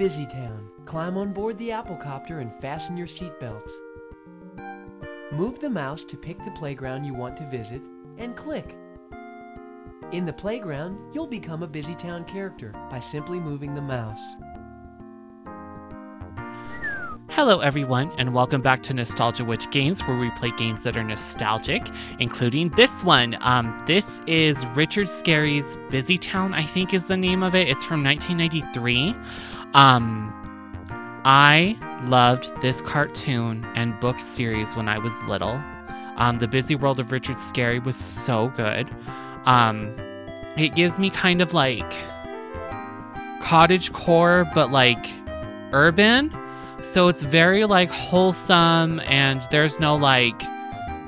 Busytown. Climb on board the Applecopter and fasten your seatbelts. Move the mouse to pick the playground you want to visit and click. In the playground, you'll become a Busytown character by simply moving the mouse. Hello, everyone, and welcome back to Nostalgia Witch Games, where we play games that are nostalgic, including this one. Um, this is Richard Scarry's Busytown, I think is the name of it. It's from 1993. Um, I loved this cartoon and book series when I was little. Um, the Busy World of Richard Scarry was so good. Um, it gives me kind of like cottage core, but like urban. So it's very like wholesome and there's no like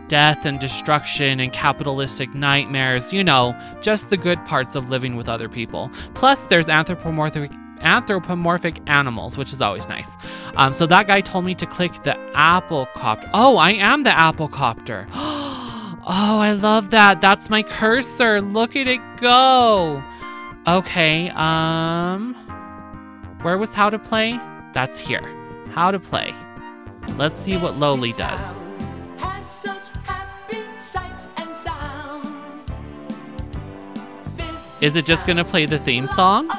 death and destruction and capitalistic nightmares, you know, just the good parts of living with other people. Plus there's anthropomorphic anthropomorphic animals, which is always nice. Um, so that guy told me to click the apple copter. Oh, I am the apple copter. oh, I love that. That's my cursor. Look at it go. Okay, um where was how to play? That's here. How to play. Let's see what Lowly does. Is it just gonna play the theme song?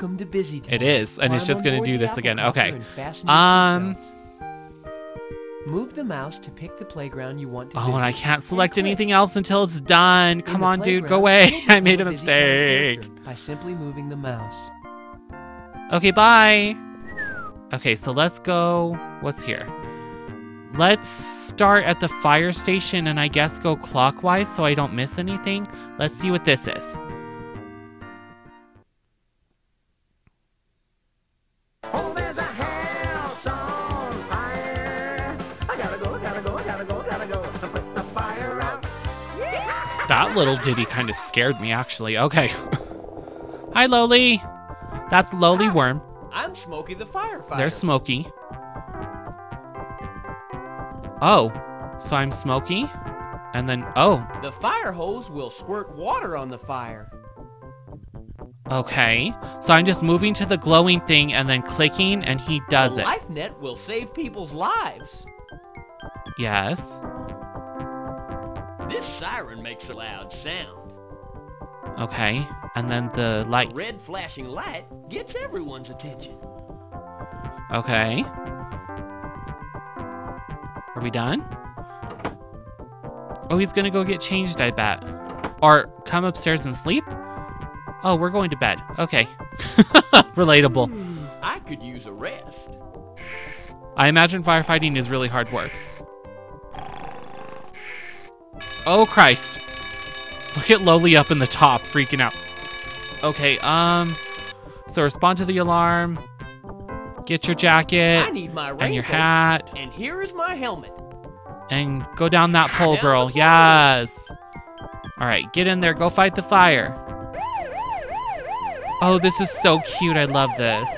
Welcome to Busytown. It is, and it's just gonna do this again. Okay. and fasten your Um. Move the mouse to pick the playground you want to Oh, visit. and I can't select anything else until it's done. Come on, dude, go away. I made a become Busytown mistake. By simply moving the mouse. Okay, bye. Okay, so let's go. What's here? Let's start at the fire station and I guess go clockwise so I don't miss anything. Let's see what this is. That little ditty kind of scared me, actually. Okay. Hi, Lowly. That's Lowly ah, Worm. I'm Smokey the firefighter. There's Smokey. Oh, so I'm Smokey? And then, oh, The fire hose will squirt water on the fire. okay. So I'm just moving to the glowing thing and then clicking and he does the it. life net will save people's lives. Yes. This siren makes a loud sound. Okay. And then the light. The red flashing light gets everyone's attention. Okay. Are we done? Oh, he's gonna go get changed, I bet. Or come upstairs and sleep? Oh, we're going to bed. Okay. Relatable. I could use a rest. I imagine firefighting is really hard work. Oh, Christ. Look at Lowly up in the top, freaking out. Okay, um... So respond to the alarm. Get your jacket. I need my raincoat. and your hat. And here is my helmet. And go down that pole, Down girl. pole. Yes. All right, get in there. Go fight the fire. Oh, this is so cute. I love this.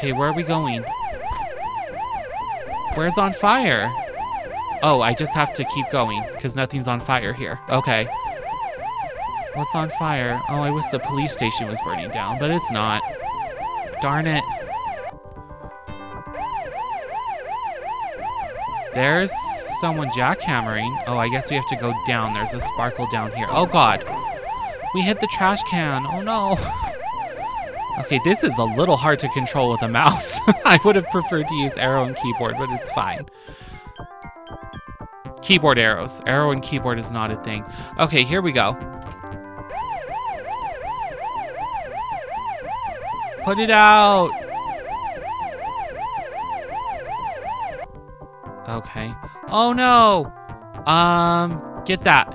Okay, where are we going? Where's on fire? Oh, I just have to keep going because nothing's on fire here. Okay. What's on fire? Oh, I wish the police station was burning down, but it's not. Darn it. There's someone jackhammering. Oh, I guess we have to go down. There's a sparkle down here. Oh, God. We hit the trash can. Oh, no. Okay, this is a little hard to control with a mouse. I would have preferred to use arrow and keyboard, but it's fine. Keyboard arrows. Arrow and keyboard is not a thing. Okay, here we go. Put it out. Okay. Oh no. Um, get that.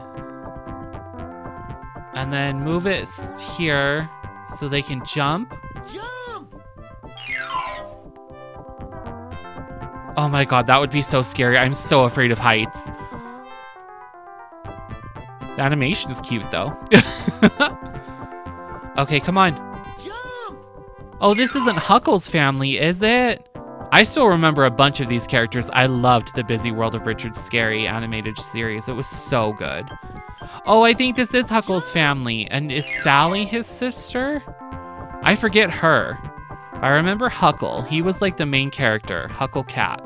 And then move it here so they can jump. Jump! Oh my god, that would be so scary. I'm so afraid of heights. The animation is cute though. okay, come on. Jump! Oh, this isn't Huckle's family, is it? I still remember a bunch of these characters. I loved the Busy World of Richard Scarry animated series. It was so good. Oh, I think this is Huckle's family. And is Sally his sister? I forget her. I remember Huckle. He was like the main character, Huckle Cat.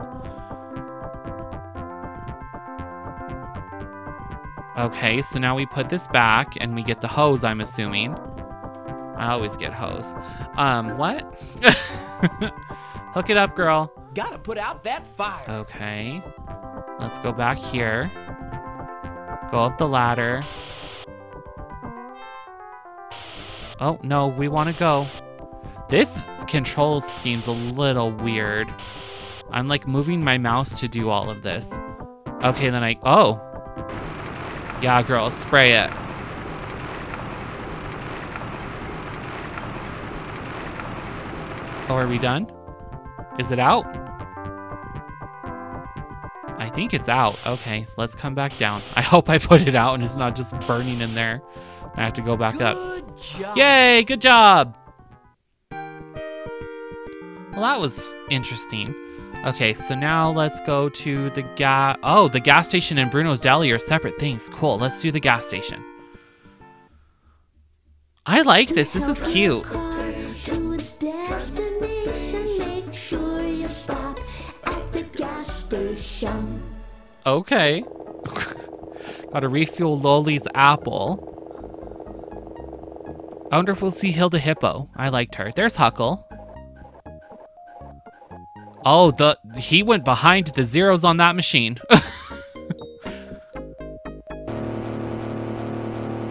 Okay, so now we put this back and we get the hose, I'm assuming. I always get hose. Um, what? Hook it up, girl. Gotta put out that fire. Okay. Let's go back here. Go up the ladder. Oh, no, we want to go. This control scheme's a little weird. I'm like moving my mouse to do all of this. Okay, then I, oh. Yeah, girl, spray it. Oh, are we done? Is it out? I think it's out. Okay, so let's come back down. I hope I put it out and it's not just burning in there. I have to go back up. Job. Yay, good job. Well, that was interesting. Okay, so now let's go to the gas. Oh, the gas station and Bruno's Deli are separate things. Cool, let's do the gas station. I like this. This is cute. Okay. Gotta refuel Lowly's apple. I wonder if we'll see Hilda Hippo. I liked her. There's Huckle. Oh, the he went behind the zeros on that machine.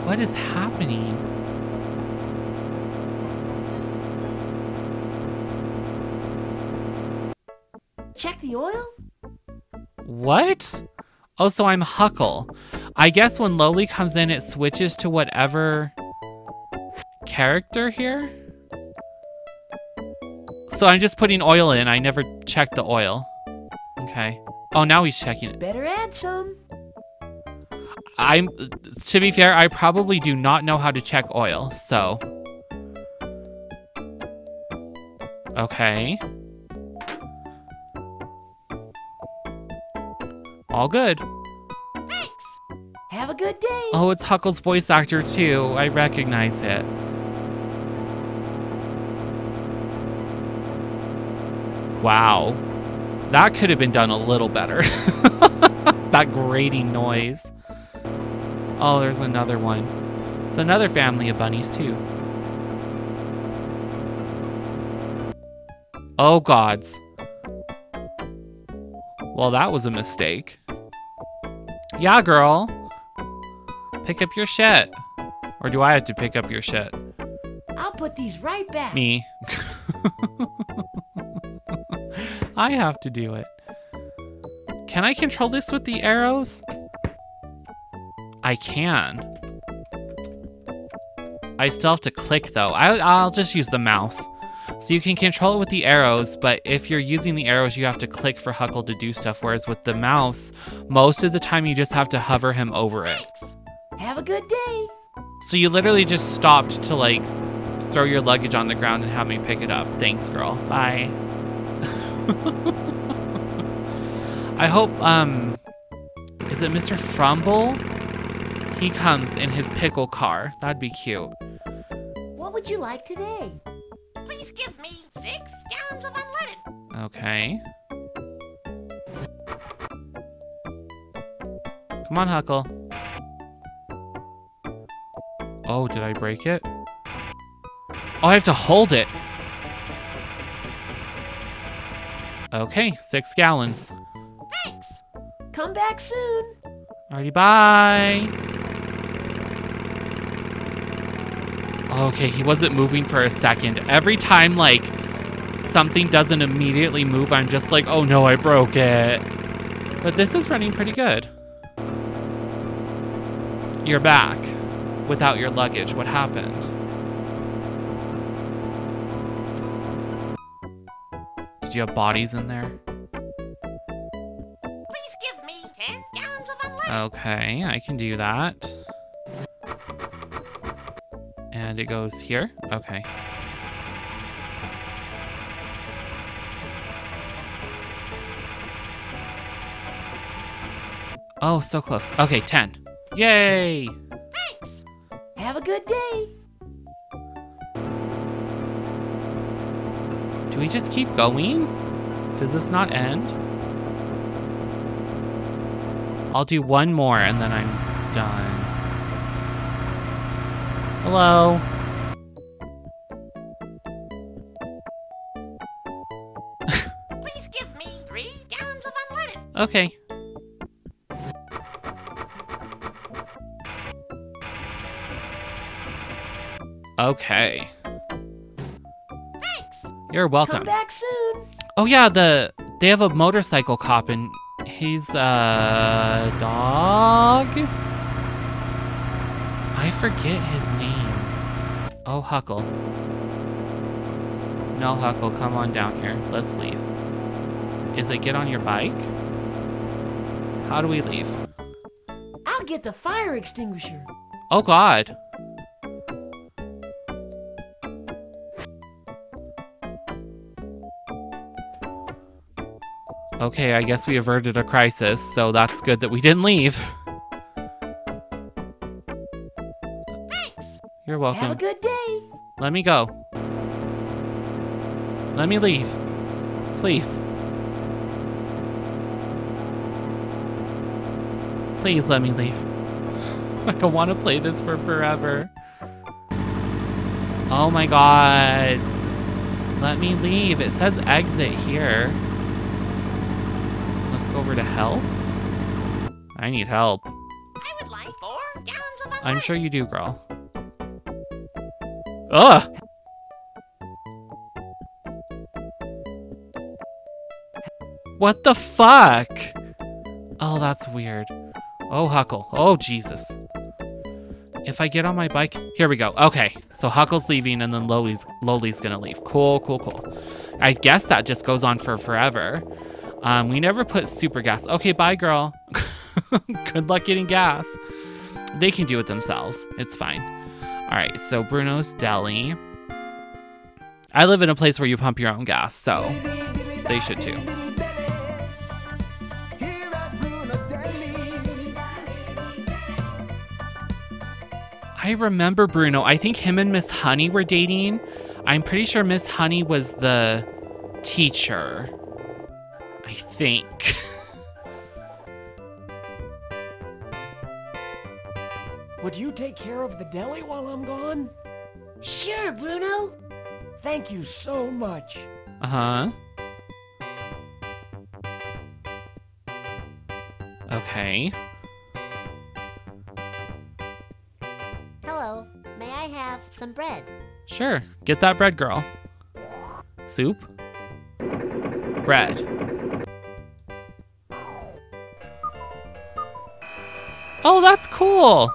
what is happening? Check the oil? What? Oh, so I'm Huckle. I guess when Lowly comes in, it switches to whatever character here? So I'm just putting oil in. I never checked the oil. Okay. Oh, now he's checking it. Better add some. I'm, to be fair, I probably do not know how to check oil, so. Okay. All good. Have a good day. Oh, it's Huckle's voice actor too. I recognize it. Wow. That could have been done a little better. that grating noise. Oh, there's another one. It's another family of bunnies too. Oh gods. Well, that was a mistake. Yeah, girl. Pick up your shit. Or do I have to pick up your shit? I'll put these right back. Me. I have to do it. Can I control this with the arrows? I can. I still have to click though. I, I'll just use the mouse. So you can control it with the arrows, but if you're using the arrows, you have to click for Huckle to do stuff. Whereas with the mouse, most of the time you just have to hover him over it. Have a good day. So you literally just stopped to like throw your luggage on the ground and have me pick it up. Thanks, girl. Bye. I hope um is it Mr. Frumble? He comes in his pickle car. That'd be cute. What would you like today? Please give me six gallons of unleaded. Okay. Come on, Huckle. Oh, did I break it? Oh, I have to hold it. Okay, six gallons. Thanks. Come back soon. Alrighty, bye. Okay, he wasn't moving for a second. Every time, like, something doesn't immediately move, I'm just like, oh no, I broke it. But this is running pretty good. You're back without your luggage. What happened? Did you have bodies in there? Please give me ten gallons of unleaded. Okay, I can do that. And it goes here? Okay. Oh, so close. Okay, 10. Yay! Thanks! Have a good day! Do we just keep going? Does this not end? I'll do one more and then I'm done. Hello? Please give me three gallons of unleaded. Okay. Okay. Thanks. You're welcome. Come back soon. Oh yeah, the they have a motorcycle cop and he's a dog. I forget his name. Oh Huckle. No Huckle, come on down here. Let's leave. Is it get on your bike? How do we leave? I'll get the fire extinguisher. Oh god. Okay, I guess we averted a crisis, so that's good that we didn't leave. Thanks. You're welcome. Have a good day. Let me go. Let me leave. Please. Please let me leave. I don't want to play this for forever. Oh my god. Let me leave. It says exit here. Let's go over to help. I need help. I would like four gallons of. I'm sure you do, girl. Ugh! What the fuck? Oh, that's weird. Oh, Huckle. Oh, Jesus. If I get on my bike, here we go. Okay, so Huckle's leaving, and then Lowly's Lowly's gonna leave. Cool, cool, cool. I guess that just goes on for forever. Um, we never put super gas. Okay, bye, girl. Good luck getting gas. They can do it themselves. It's fine. All right, so Bruno's Deli. I live in a place where you pump your own gas, so they should too. I remember Bruno. I think him and Miss Honey were dating. I'm pretty sure Miss Honey was the teacher. I think. Would you take care of the deli while I'm gone? Sure, Bruno. Thank you so much. Uh huh. Okay. Hello. May I have some bread? Sure. Get that bread, girl. Soup. Bread. Oh, that's cool.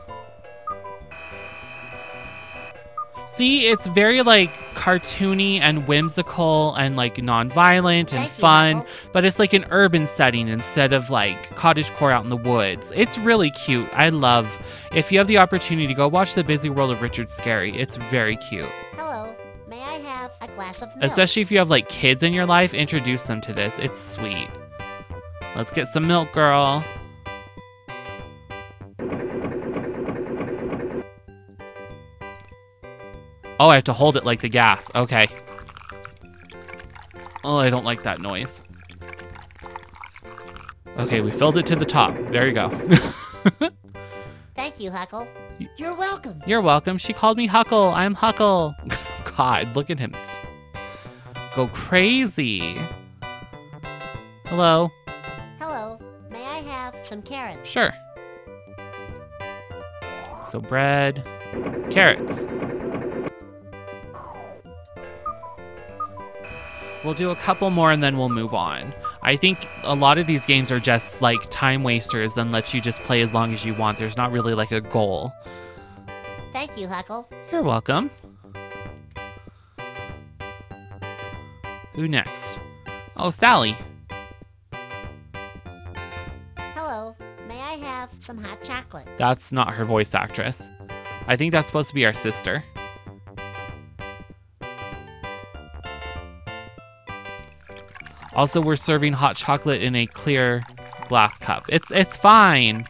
See, it's very like cartoony and whimsical and like non-violent and fun, but it's like an urban setting instead of like cottagecore out in the woods. It's really cute. I love. If you have the opportunity to go watch The Busy World of Richard Scarry, it's very cute. Hello. May I have a glass of milk? Especially if you have like kids in your life, introduce them to this. It's sweet. Let's get some milk, girl. Oh, I have to hold it like the gas. Okay. Oh, I don't like that noise. Okay, we filled it to the top. There you go. Thank you, Huckle. You're welcome. You're welcome. She called me Huckle. I'm Huckle. God, look at him go crazy. Hello. Hello. May I have some carrots? Sure. So bread, carrots. We'll do a couple more and then we'll move on. I think a lot of these games are just like time wasters and let you just play as long as you want. There's not really like a goal. Thank you, Huckle. You're welcome. Who next? Oh, Sally. Hello. May I have some hot chocolate? That's not her voice actress. I think that's supposed to be our sister. Also, we're serving hot chocolate in a clear glass cup. It's it's fine.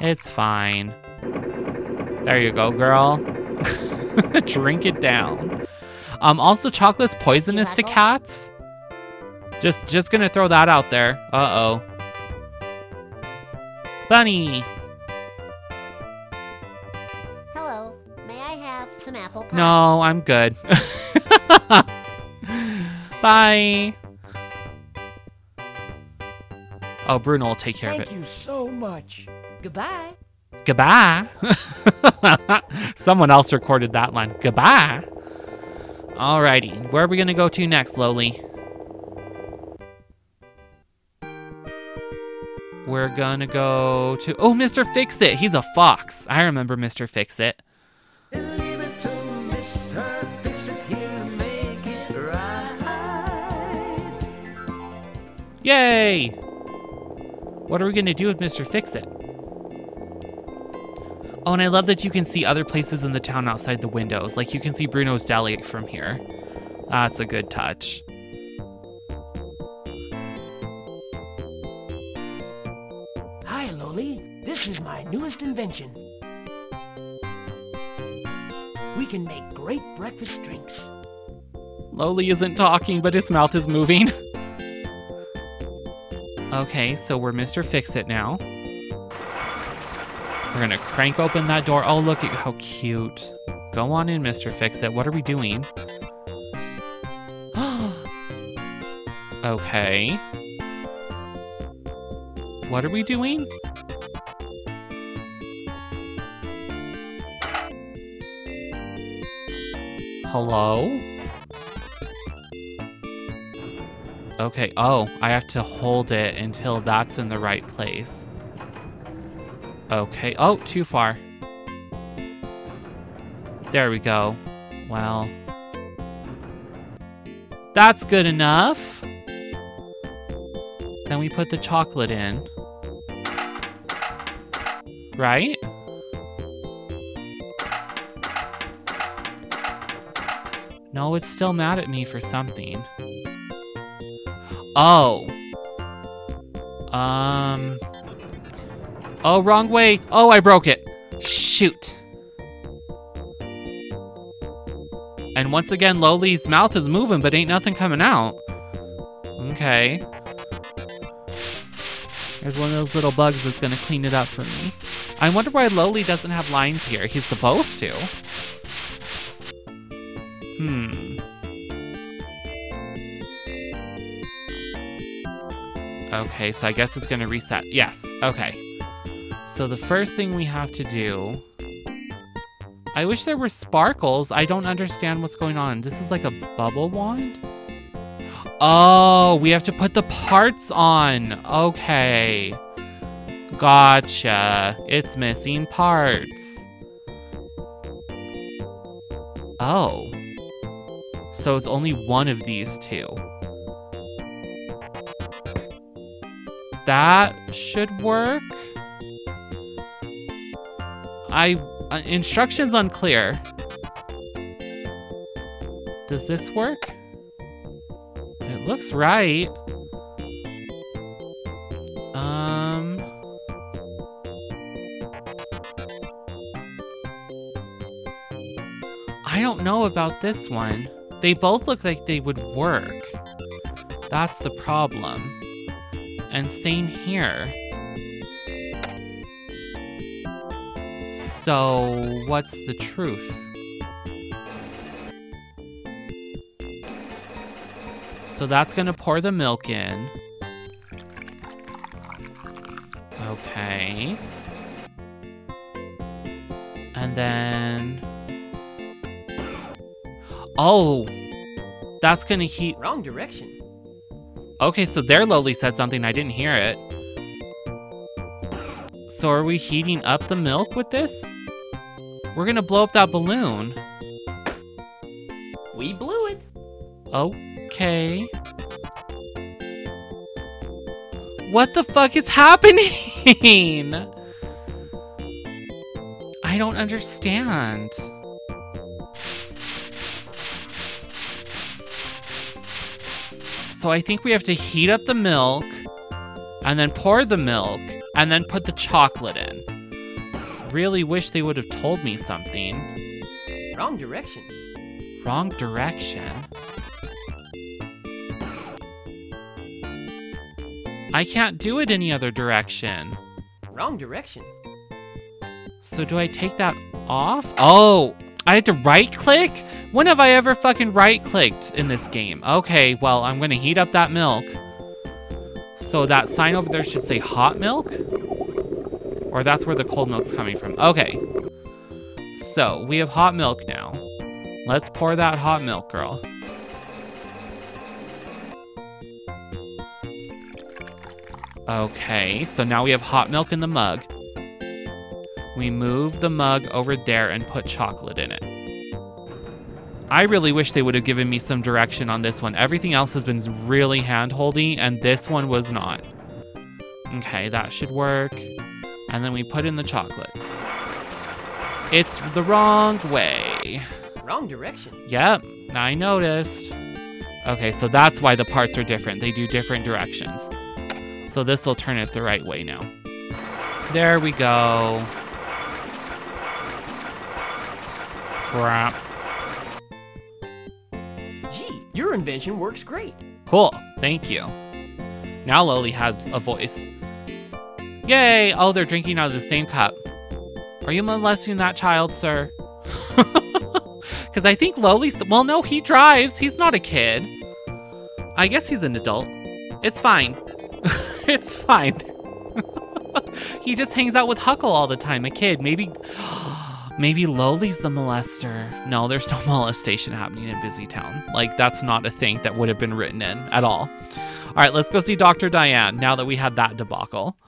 It's fine. There you go, girl. Drink it down. Um, also, chocolate's poisonous to cats. Just, just gonna throw that out there. Uh oh. Bunny. Hello. May I have some apple pie? No, I'm good. Bye. Oh, Bruno will take care of it. Thank you so much. Goodbye. Goodbye. Someone else recorded that line. Goodbye. Alrighty, where are we gonna go to next, Lowly? We're gonna go to oh, Mr. Fix It. He's a fox. I remember Mr. Fix It. Leave What are we gonna do with Mr. Fix It? Oh, and I love that you can see other places in the town outside the windows. Like you can see Bruno's Deli from here. That's a good touch. Hi, Lowly. This is my newest invention. We can make great breakfast drinks. Lowly isn't talking, but his mouth is moving. okay, so we're Mr. Fix It now. We're gonna crank open that door. Oh, look at how cute. Go on in, Mr. Fix It. What are we doing? okay. What are we doing? Hello? Okay, oh, I have to hold it until that's in the right place. Okay, oh, too far. There we go. Well. That's good enough. Then we put the chocolate in. Right? No, it's still mad at me for something. Oh. Um. Oh, wrong way. Oh, I broke it. Shoot. And once again, Lowly's mouth is moving, but ain't nothing coming out. Okay. There's one of those little bugs that's gonna clean it up for me. I wonder why Lowly doesn't have lines here. He's supposed to. Hmm. Okay, so I guess it's gonna reset. Yes, okay. So the first thing we have to do... I wish there were sparkles. I don't understand what's going on. This is like a bubble wand? Oh, we have to put the parts on. Okay. Gotcha. It's missing parts. Oh. So it's only one of these two. That should work. I uh, instructions unclear. Does this work? It looks right. Um I don't know about this one. They both look like they would work. That's the problem. And same here. So, what's the truth? So that's gonna pour the milk in. Okay. And then... Oh! That's gonna heat... Wrong direction. Okay, so there Lowly said something, I didn't hear it. So are we heating up the milk with this? We're gonna blow up that balloon. We blew it. Okay. What the fuck is happening? I don't understand. So I think we have to heat up the milk and then pour the milk, and then put the chocolate in. Really wish they would have told me something. Wrong direction. Wrong direction. I can't do it any other direction. Wrong direction. So do I take that off? Oh, I had to right click? When have I ever fucking right clicked in this game? Okay, well, I'm gonna heat up that milk. So that sign over there should say hot milk? Or that's where the cold milk's coming from. Okay. So we have hot milk now. Let's pour that hot milk, girl. Okay, so now we have hot milk in the mug. We move the mug over there and put chocolate in it. I really wish they would have given me some direction on this one. Everything else has been really hand-holdy, and this one was not. Okay, that should work. And then we put in the chocolate. It's the wrong way. Wrong direction. Yep, I noticed. Okay, so that's why the parts are different. They do different directions. So this will turn it the right way now. There we go. Crap. Your invention works great. Cool, thank you. Now Lowly has a voice. Yay! Oh, they're drinking out of the same cup. Are you molesting that child, sir? Because I think Lowly's. Well, no, he drives. He's not a kid. I guess he's an adult. It's fine. it's fine. he just hangs out with Huckle all the time, a kid. Maybe. Maybe Lowly's the molester. No, there's no molestation happening in Busytown. Like, that's not a thing that would have been written in at all. All right, let's go see Dr. Diane now that we had that debacle.